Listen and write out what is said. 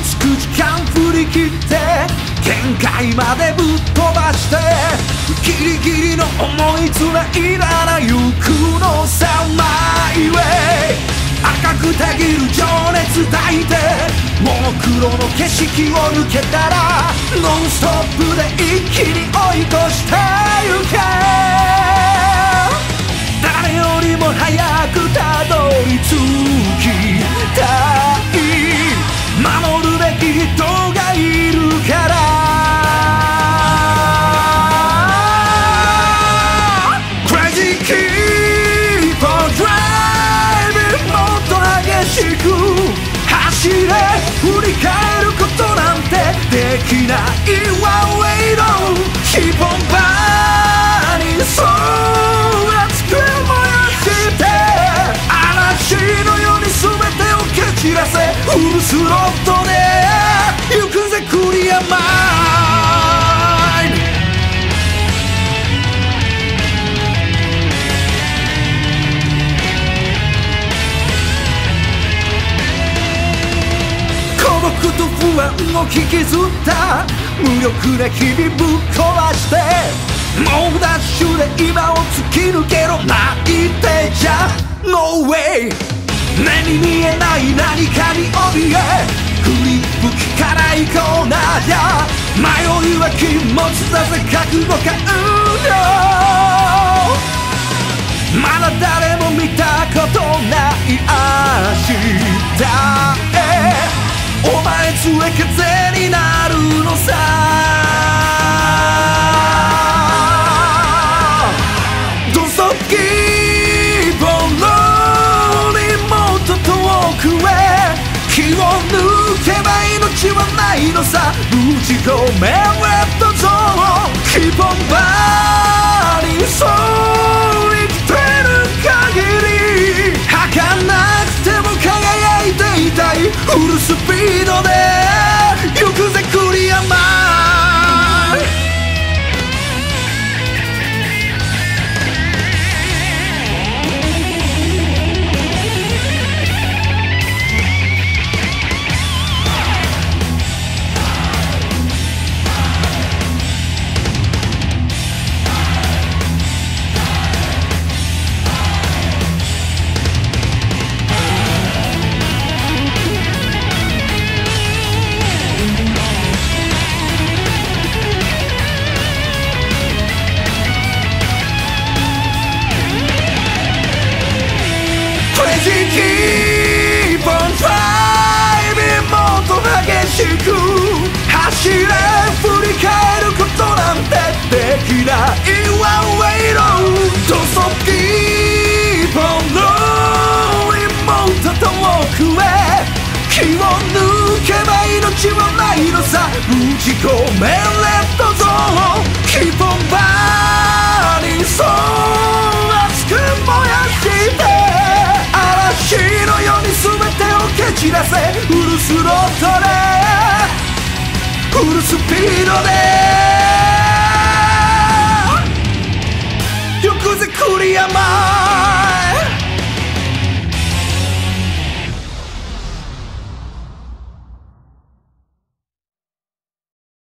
つく時間振り切って限界までぶっ飛ばしてギリギリの思いつないだら行くのさマイウェイ赤くたぎる情熱抱いてモノクロの景色を抜けたらノンストップで一気に追い越してゆけ人がいるから「Crazy Keep on Driving」もっと激しく走れ振り返ることなんてできないわ Wait on Keep on フルスロットで行くぜクリアマイン孤独と不安を引きずった。無力な日々ぶっ壊して。もうダッシュで今を突き抜けろ。泣いてちゃ。No way 目に見えない何かに怯え振り吹きからいコーナーじゃ迷いは禁物だぜ覚悟かうよ。まだ誰も見たことない明日へ。お前連れ風になるのさ。のさ打ち込めレッドゾーン Keep on burning そう生きてる限り。儚くても輝いていたい。さ打ち込めレッドゾーン Keep on burning そう熱く燃やして嵐のように全てを蹴散らせフルスロットでフルスピードで。行くぜクリアマン